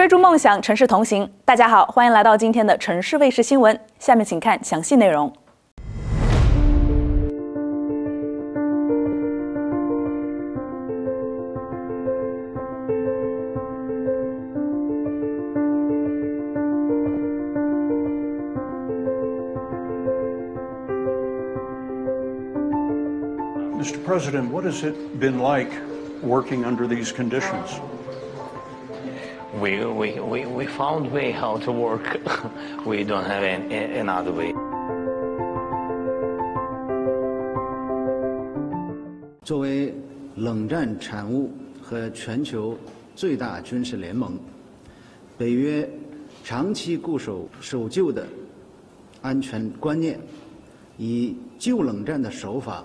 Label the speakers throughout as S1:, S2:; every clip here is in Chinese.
S1: 追逐梦想，城市同行。大家好，欢迎来到今天的城市卫视新闻。下面请看详细内容。
S2: Mr. President, what has it been like working under these conditions?
S3: We, we, we, we found way how to work. we don't have an, another way.
S4: 作为冷战产物和全球最大军事联盟，北约长期固守守旧的安全观念，以旧冷战的手法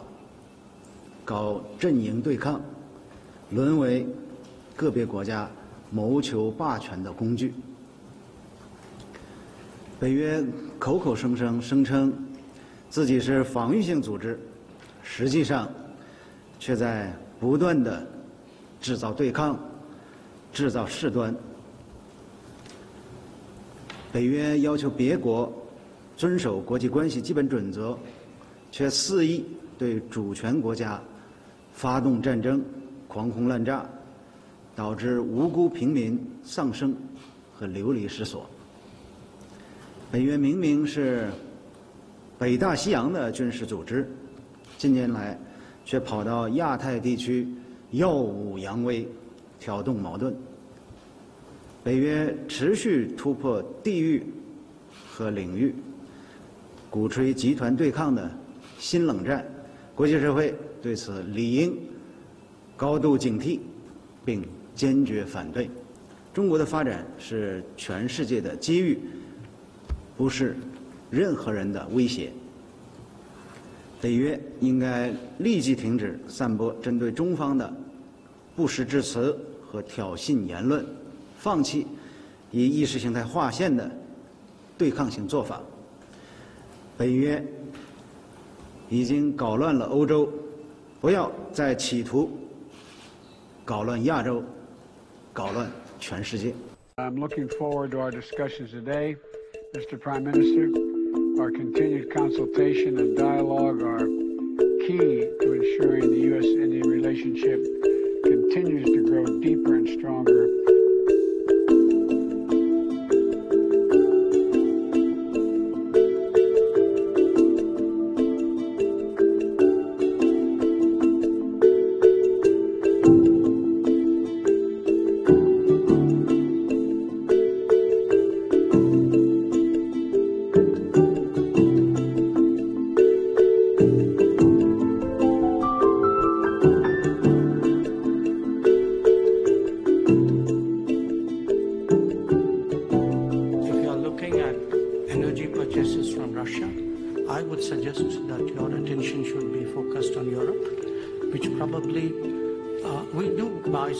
S4: 搞阵营对抗，沦为个别国家谋求霸权的工具。北约口口声声声称自己是防御性组织，实际上却在不断的制造对抗、制造事端。北约要求别国遵守国际关系基本准则，却肆意对主权国家发动战争、狂轰滥炸，导致无辜平民丧生和流离失所。北约明明是北大西洋的军事组织，近年来却跑到亚太地区耀武扬威，挑动矛盾。北约持续突破地域和领域，鼓吹集团对抗的新冷战，国际社会对此理应高度警惕，并坚决反对。中国的发展是全世界的机遇，不是任何人的威胁。北约应该立即停止散播针对中方的不实之词和挑衅言论。放弃以意识形态划线的对抗性做法。北约已经搞乱了欧洲，不要再企图搞乱亚洲，搞乱全世界。
S5: I'm looking forward to our discussions today, Mr. Prime Minister. Our continued consultation and dialogue are key to ensuring the U.S. Indian relationship continues to grow deeper and stronger.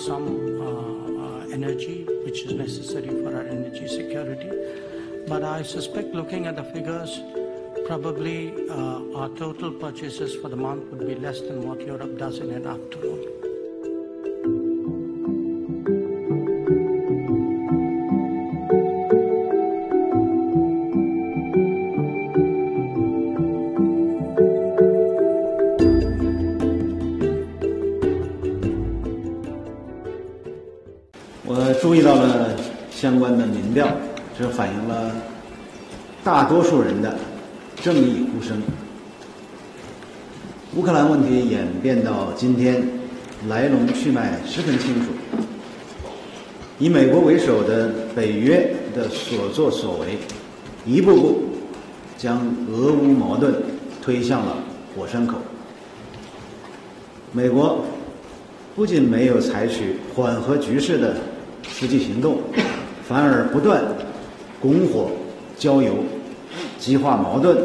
S6: some uh, uh, energy which is necessary for our energy security. But I suspect looking at the figures, probably uh, our total purchases for the month would be less than what Europe does in an afternoon.
S4: 我注意到了相关的民调，这反映了大多数人的正义呼声。乌克兰问题演变到今天，来龙去脉十分清楚。以美国为首的北约的所作所为，一步步将俄乌矛盾推向了火山口。美国不仅没有采取缓和局势的实际行动，反而不断拱火浇油，激化矛盾，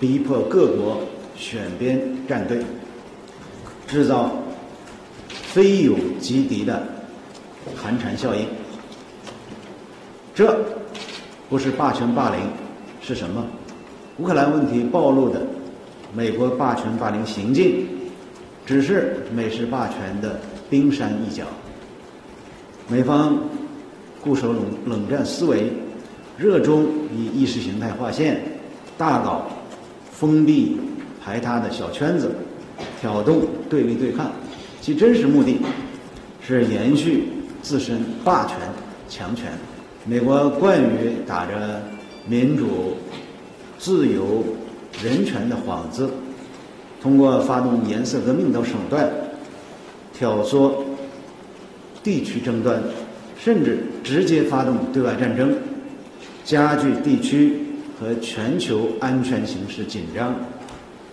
S4: 逼迫各国选边站队，制造非友即敌的寒蝉效应。这不是霸权霸凌是什么？乌克兰问题暴露的美国霸权霸凌行径，只是美式霸权的冰山一角。美方固守冷冷战思维，热衷以意识形态划线，大搞封闭排他的小圈子，挑动对立对抗，其真实目的是延续自身霸权强权。美国惯于打着民主、自由、人权的幌子，通过发动颜色革命等手段，挑唆地区争端。甚至直接发动对外战争，加剧地区和全球安全形势紧张，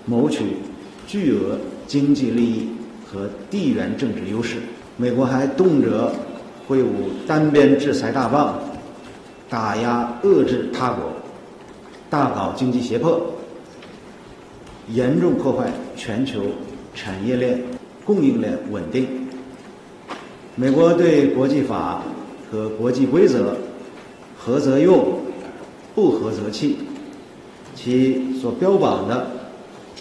S4: 谋取巨额经济利益和地缘政治优势。美国还动辄挥舞单边制裁大棒，打压遏制他国，大搞经济胁迫，严重破坏全球产业链、供应链稳定。美国对国际法。和国际规则，合则用，不合则弃。其所标榜的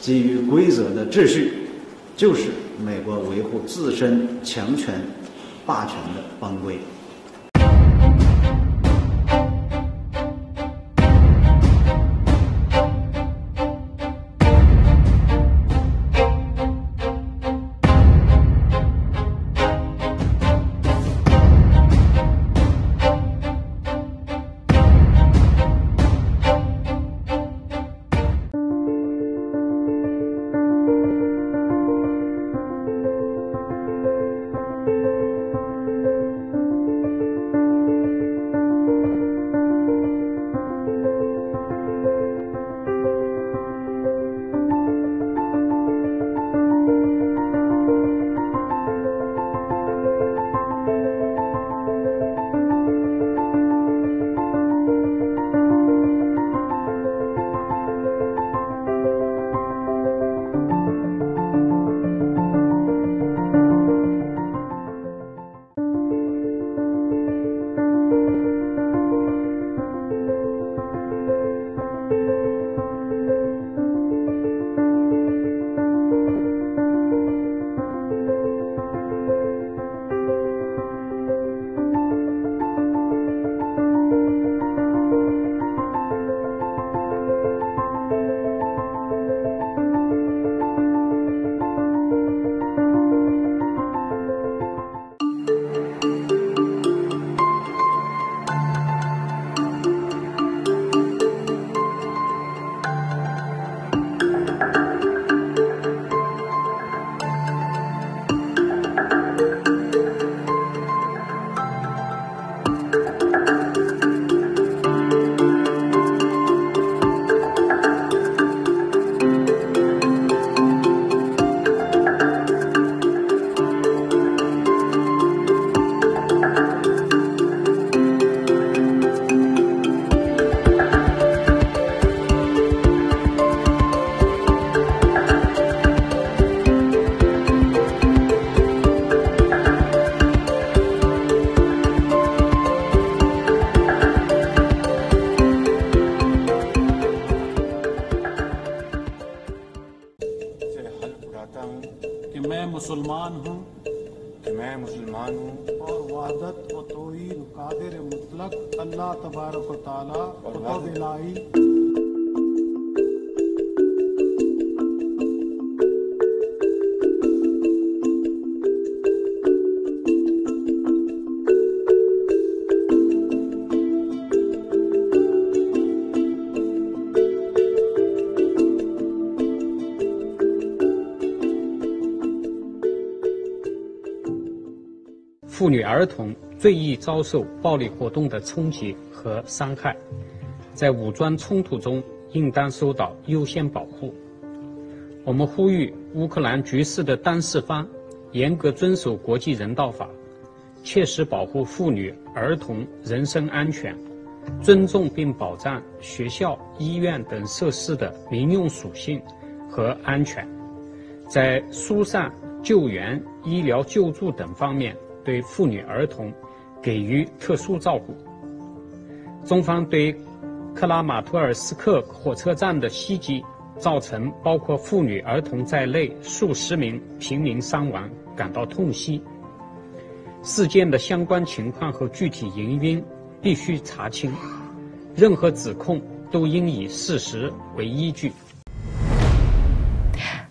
S4: 基于规则的秩序，就是美国维护自身强权、霸权的帮规。
S7: 妇女儿童最易遭受暴力活动的冲击和伤害，在武装冲突中应当受到优先保护。我们呼吁乌克兰局势的当事方严格遵守国际人道法，切实保护妇女儿童人身安全，尊重并保障学校、医院等设施的民用属性和安全，在疏散、救援、医疗救助等方面。对妇女儿童给予特殊照顾。中方对克拉马托尔斯克火车站的袭击造成包括妇女儿童在内数十名平民伤亡感到痛惜，事件的相关情况和具体原因必须查清，任何指控都应以事实为依据。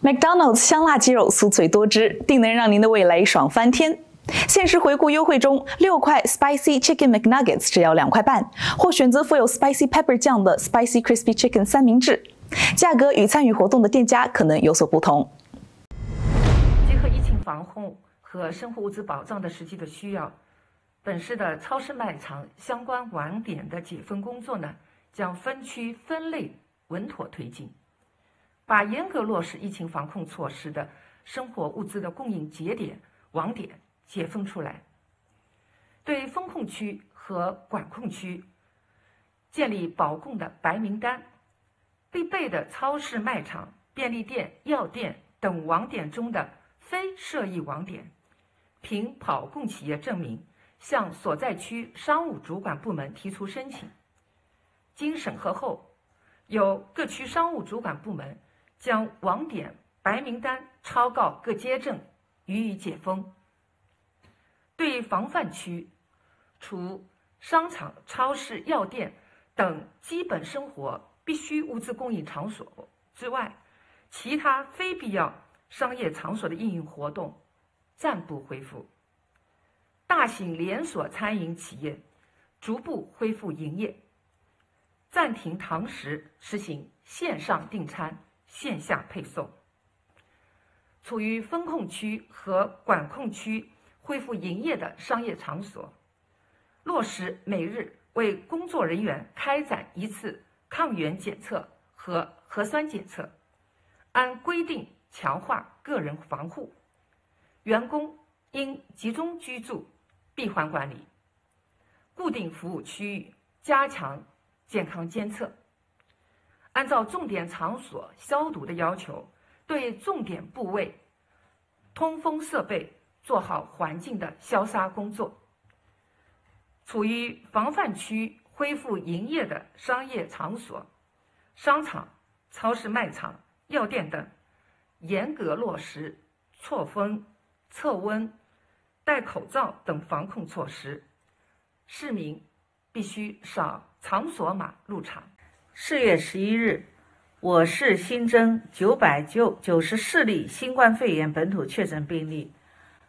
S1: McDonald's 香辣鸡肉酥脆多汁，定能让您的味蕾爽翻天。限时回顾优惠中，六块 Spicy Chicken McNuggets 只要两块半，或选择附有 Spicy Pepper 酱的 Spicy Crispy Chicken 三明治，价格与参与活动的店家可能有所不同。
S8: 结合疫情防控和生活物资保障的实际的需要，本市的超市卖场相关网点的解封工作呢，将分区分类稳妥推进，把严格落实疫情防控措施的生活物资的供应节点网点。解封出来，对封控区和管控区建立保供的白名单，必备的超市、卖场、便利店、药店等网点中的非涉疫网点，凭保供企业证明向所在区商务主管部门提出申请，经审核后，由各区商务主管部门将网点白名单抄告各街镇，予以解封。对防范区，除商场、超市、药店等基本生活必需物资供应场所之外，其他非必要商业场所的运营活动暂不恢复。大型连锁餐饮企业逐步恢复营业，暂停堂食，实行线上订餐、线下配送。处于风控区和管控区。恢复营业的商业场所，落实每日为工作人员开展一次抗原检测和核酸检测，按规定强化个人防护。员工应集中居住，闭环管理。固定服务区域加强健康监测，按照重点场所消毒的要求，对重点部位通风设备。做好环境的消杀工作。处于防范区恢复营业的商业场所、商场、超市、卖场、药店等，严格落实错峰、测温、戴口罩等防控措施。市民必须扫场所码入场。
S9: 四月十一日，我市新增九百九九十四例新冠肺炎本土确诊病例。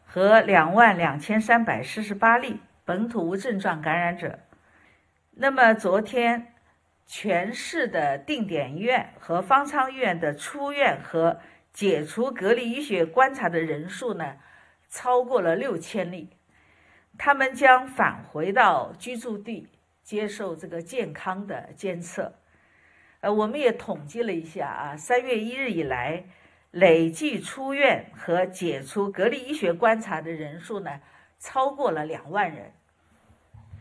S9: 和两万两千三百四十八例本土无症状感染者。那么昨天，全市的定点医院和方舱医院的出院和解除隔离医学观察的人数呢，超过了六千例。他们将返回到居住地接受这个健康的监测。呃，我们也统计了一下啊，三月一日以来。累计出院和解除隔离医学观察的人数呢，超过了两万人。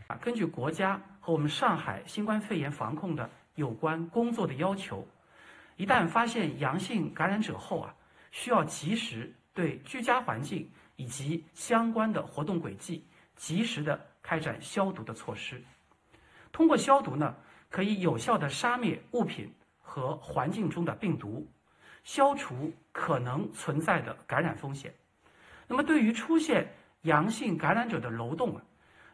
S10: 啊，根据国家和我们上海新冠肺炎防控的有关工作的要求，一旦发现阳性感染者后啊，需要及时对居家环境以及相关的活动轨迹及时的开展消毒的措施。通过消毒呢，可以有效的杀灭物品和环境中的病毒。消除可能存在的感染风险。那么，对于出现阳性感染者的楼栋啊，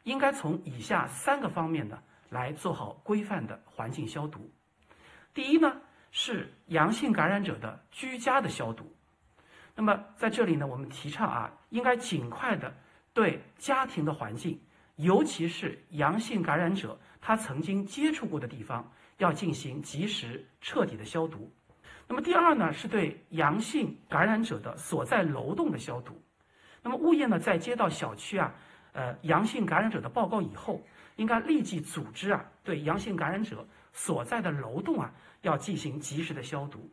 S10: 应该从以下三个方面呢来做好规范的环境消毒。第一呢，是阳性感染者的居家的消毒。那么在这里呢，我们提倡啊，应该尽快的对家庭的环境，尤其是阳性感染者他曾经接触过的地方，要进行及时彻底的消毒。那么第二呢，是对阳性感染者的所在楼栋的消毒。那么物业呢，在接到小区啊，呃阳性感染者的报告以后，应该立即组织啊，对阳性感染者所在的楼栋啊，要进行及时的消毒。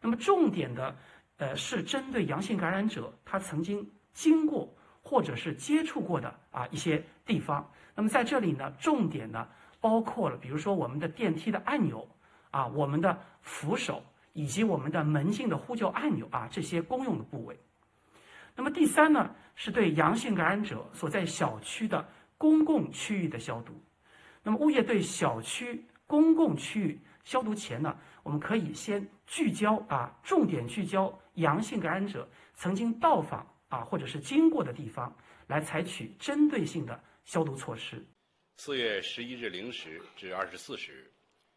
S10: 那么重点的，呃，是针对阳性感染者他曾经经过或者是接触过的啊一些地方。那么在这里呢，重点呢，包括了比如说我们的电梯的按钮啊，我们的扶手。以及我们的门禁的呼叫按钮啊，这些公用的部位。那么第三呢，是对阳性感染者所在小区的公共区域的消毒。那么物业对小区公共区域消毒前呢，我们可以先聚焦啊，重点聚焦阳性感染者曾经到访啊或者是经过的地方，来采取针对性的消毒措施。
S11: 四月十一日零时至二十四时，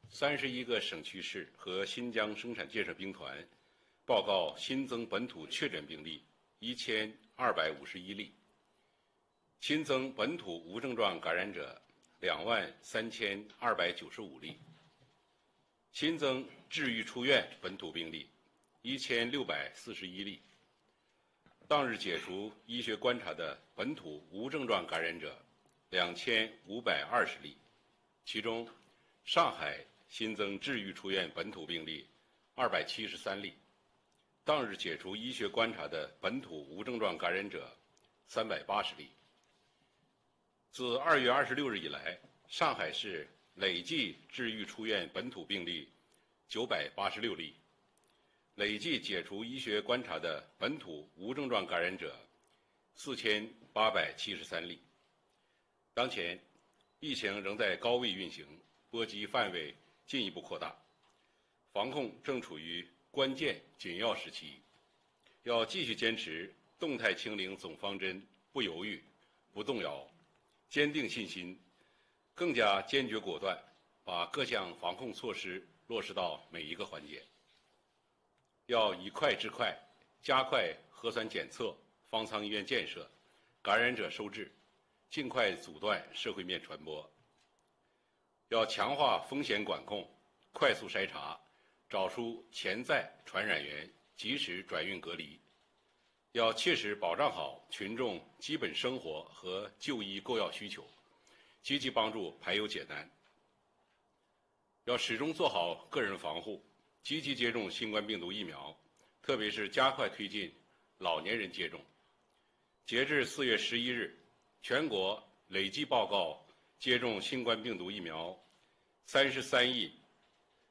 S11: 三十一个省区市和新疆生产建设兵团报告新增本土确诊病例一千二百五十一例，新增本土无症状感染者两万三千二百九十五例，新增治愈出院本土病例一千六百四十一例。当日解除医学观察的本土无症状感染者两千五百二十例，其中上海新增治愈出院本土病例二百七十三例。当日解除医学观察的本土无症状感染者三百八十例。自二月二十六日以来，上海市累计治愈出院本土病例九百八十六例。累计解除医学观察的本土无症状感染者四千八百七十三例。当前，疫情仍在高位运行，波及范围进一步扩大，防控正处于关键紧要时期，要继续坚持动态清零总方针，不犹豫、不动摇，坚定信心，更加坚决果断，把各项防控措施落实到每一个环节。要以快制快，加快核酸检测、方舱医院建设、感染者收治，尽快阻断社会面传播。要强化风险管控，快速筛查，找出潜在传染源，及时转运隔离。要切实保障好群众基本生活和就医购药需求，积极帮助排忧解难。要始终做好个人防护。积极接种新冠病毒疫苗，特别是加快推进老年人接种。截至四月十一日，全国累计报告接种新冠病毒疫苗三十三亿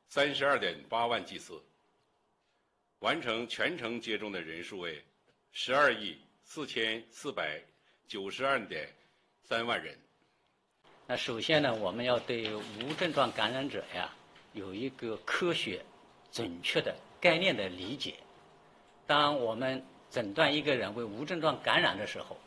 S11: 三十二点八万剂次，完成全程接种的人数为十二亿四千四百九十二点三万人。
S12: 那首先呢，我们要对无症状感染者呀有一个科学。准确的概念的理解。当我们诊断一个人为无症状感染的时候，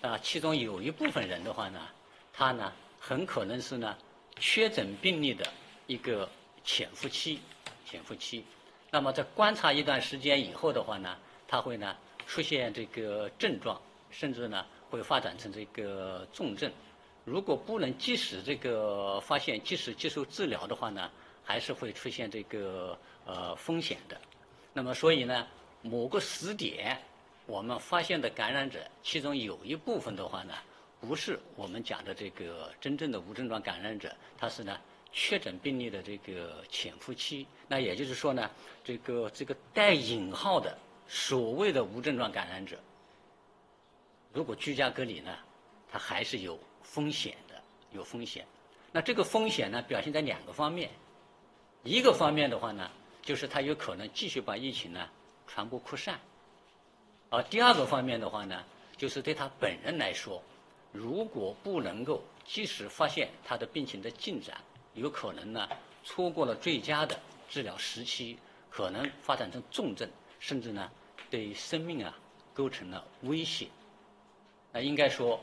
S12: 啊，其中有一部分人的话呢，他呢很可能是呢确诊病例的一个潜伏期，潜伏期。那么在观察一段时间以后的话呢，它会呢出现这个症状，甚至呢会发展成这个重症。如果不能及时这个发现，及时接受治疗的话呢，还是会出现这个。呃，风险的。那么，所以呢，某个时点，我们发现的感染者，其中有一部分的话呢，不是我们讲的这个真正的无症状感染者，他是呢确诊病例的这个潜伏期。那也就是说呢，这个这个带引号的所谓的无症状感染者，如果居家隔离呢，他还是有风险的，有风险。那这个风险呢，表现在两个方面，一个方面的话呢。就是他有可能继续把疫情呢传播扩散，而第二个方面的话呢，就是对他本人来说，如果不能够及时发现他的病情的进展，有可能呢错过了最佳的治疗时期，可能发展成重症，甚至呢对生命啊构成了威胁。那应该说，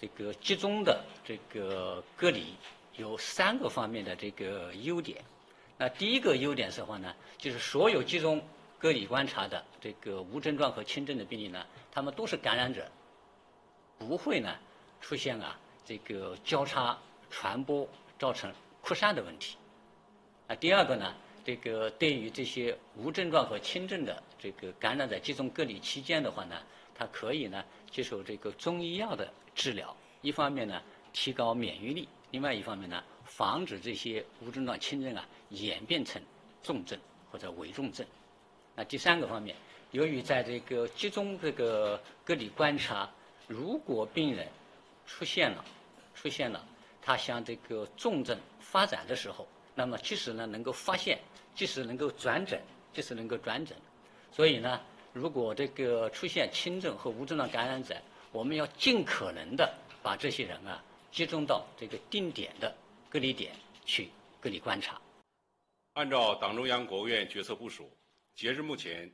S12: 这个集中的这个隔离有三个方面的这个优点。那第一个优点是话呢，就是所有集中隔离观察的这个无症状和轻症的病例呢，他们都是感染者，不会呢出现啊这个交叉传播造成扩散的问题。啊，第二个呢，这个对于这些无症状和轻症的这个感染者集中隔离期间的话呢，他可以呢接受这个中医药的治疗，一方面呢提高免疫力，另外一方面呢。防止这些无症状轻症啊演变成重症或者危重症。那第三个方面，由于在这个集中这个隔离观察，如果病人出现了出现了他向这个重症发展的时候，那么即使呢能够发现，即使能够转诊，即使能够转诊。所以呢，如果这个出现轻症和无症状感染者，我们要尽可能的把这些人啊集中到这个定点的。隔离点去隔离观察。
S11: 按照党中央、国务院决策部署，截至目前，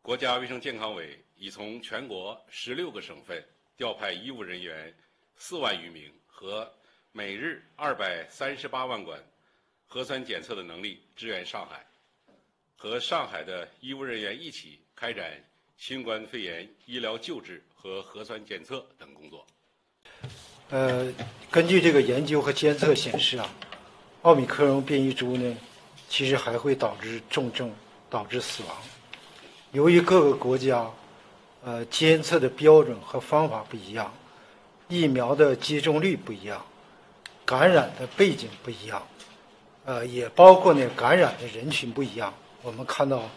S11: 国家卫生健康委已从全国十六个省份调派医务人员四万余名和每日二百三十八万管核酸检测的能力支援上海，和上海的医务人员一起开展新冠肺炎医疗救治和核酸检测等工作。
S13: 呃，根据这个研究和监测显示啊，奥密克戎变异株呢，其实还会导致重症，导致死亡。由于各个国家，呃，监测的标准和方法不一样，疫苗的接种率不一样，感染的背景不一样，呃，也包括呢感染的人群不一样。我们看到，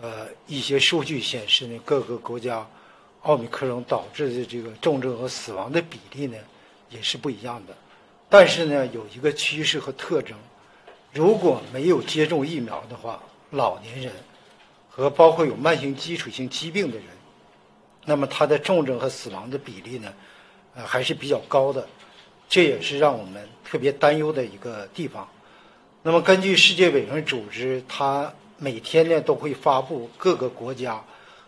S13: 呃，一些数据显示呢，各个国家奥密克戎导致的这个重症和死亡的比例呢。也是不一样的，但是呢，有一个趋势和特征：如果没有接种疫苗的话，老年人和包括有慢性基础性疾病的人，那么他的重症和死亡的比例呢，呃，还是比较高的。这也是让我们特别担忧的一个地方。那么，根据世界卫生组织，它每天呢都会发布各个国家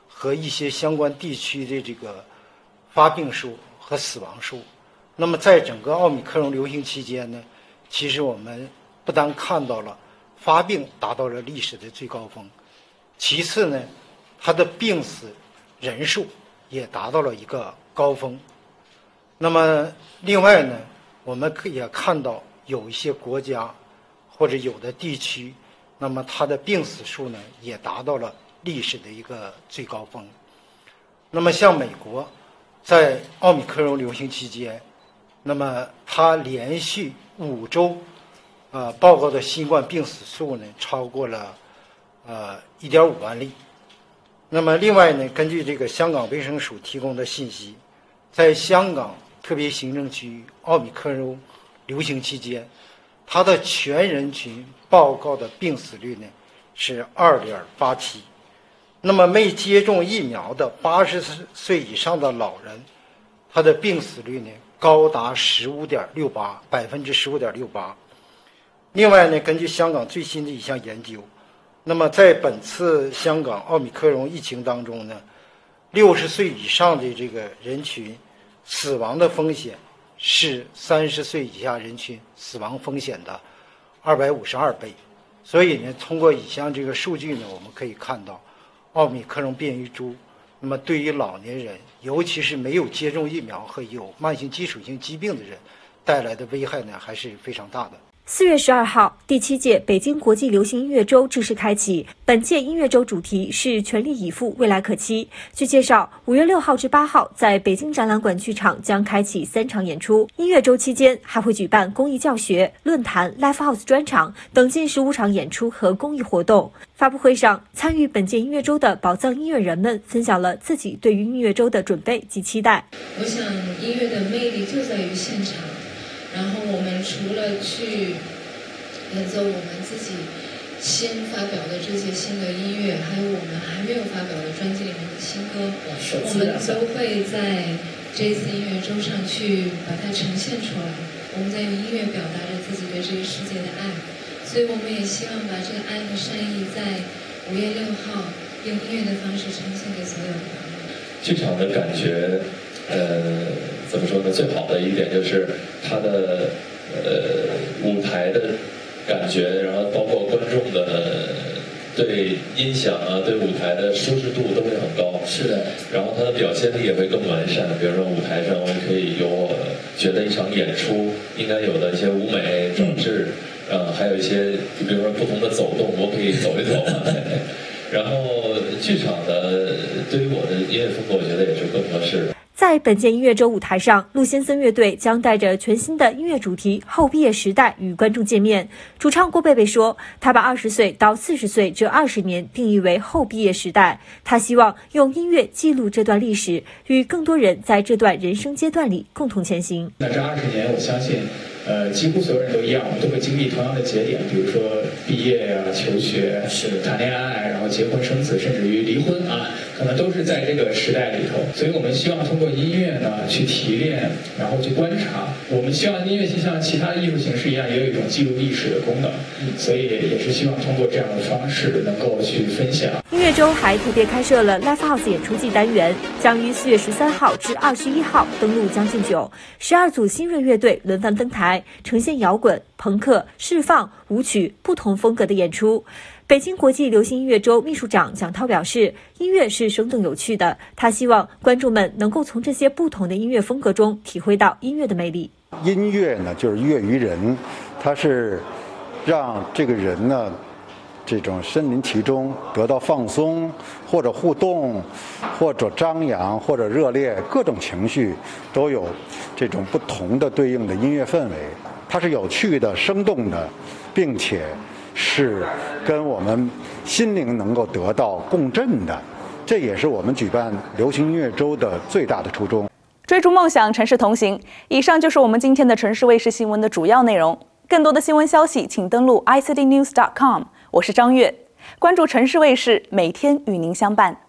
S13: 和一些相关地区的这个发病数和死亡数。那么，在整个奥密克戎流行期间呢，其实我们不但看到了发病达到了历史的最高峰，其次呢，它的病死人数也达到了一个高峰。那么，另外呢，我们可也看到有一些国家或者有的地区，那么它的病死数呢也达到了历史的一个最高峰。那么，像美国，在奥密克戎流行期间。那么，它连续五周，呃，报告的新冠病死数呢，超过了呃一点五万例。那么，另外呢，根据这个香港卫生署提供的信息，在香港特别行政区奥密克戎流行期间，它的全人群报告的病死率呢是二点八七。那么，没接种疫苗的八十岁以上的老人，他的病死率呢？高达十五点六八百分之十五点六八。另外呢，根据香港最新的一项研究，那么在本次香港奥密克戎疫情当中呢，六十岁以上的这个人群死亡的风险是三十岁以下人群死亡风险的二百五十二倍。所以呢，通过以上这个数据呢，我们可以看到，奥密克戎变异株。那么，对于老年人，尤其是没有接种疫苗和有慢性基础性疾病的人，带来的危害呢，还是非常大的。
S14: 四月十二号，第七届北京国际流行音乐周正式开启。本届音乐周主题是“全力以赴，未来可期”。据介绍，五月六号至八号，在北京展览馆剧场将开启三场演出。音乐周期间还会举办公益教学、论坛、Live House 专场等近十五场演出和公益活动。发布会上，参与本届音乐周的宝藏音乐人们分享了自己对于音乐周的准备及期待。
S15: 我想，音乐的魅力就在于现场。然后我们除了去演奏我们自己新发表的这些新的音乐，还有我们还没有发表的专辑里面的新歌，我们都会在这次音乐周上去把它呈现出来。我们在用音乐表达着自己对这个世界的爱，所以我们也希望把这个爱和善意在五月六号用音乐的方式呈现给所有的朋友。
S16: 剧场的感觉，呃。怎么说呢？最好的一点就是它的呃舞台的感觉，然后包括观众的对音响啊、对舞台的舒适度都会很高。
S17: 是的。
S16: 然后它的表现力也会更完善。比如说舞台上，我们可以有我觉得一场演出应该有的一些舞美装置，呃，还有一些比如说不同的走动，我可以走一走。然后剧场的对于我的音乐风格，我觉得也是更合适的。
S14: 在本届音乐周舞台上，陆先森乐队将带着全新的音乐主题“后毕业时代”与观众见面。主唱郭贝贝说：“他把二十岁到四十岁这二十年定义为后毕业时代，他希望用音乐记录这段历史，与更多人在这段人生阶段里共同前行。”
S17: 那这二十年，我相信，呃，几乎所有人都一样，我们都会经历同样的节点，比如说毕业呀、求学、是谈恋爱，然后结婚生子，甚至于离婚啊，可能都是在这个时代里头。所以我们希望通过音乐呢去提炼，然后去观察。我们希望音乐就像其他的艺术形式一样，也有一种记录历史的功能。所以也是希望通过这样的方式能够去分享。
S14: 音乐周还特别开设了 Live House 演出季单元，将于四月十三号至二十一号登陆将近九，十二组新锐乐队轮番登台，呈现摇滚、朋克、释放、舞曲不同风格的演出。北京国际流行音乐周秘书长蒋涛表示，音乐是生动有趣的，他希望观众们能够从这些不同的音乐风格中体会到音乐的魅力。
S18: 音乐呢，就是乐于人，它是让这个人呢，这种身临其中，得到放松，或者互动，或者张扬，或者热烈，各种情绪都有这种不同的对应的音乐氛围。它是有趣的、生动的，并且是跟我们心灵能够得到共振的。这也是我们举办流行音乐周的最大的初衷。
S1: 追逐梦想，城市同行。以上就是我们今天的城市卫视新闻的主要内容。更多的新闻消息，请登录 icdnews.com。我是张悦，关注城市卫视，每天与您相伴。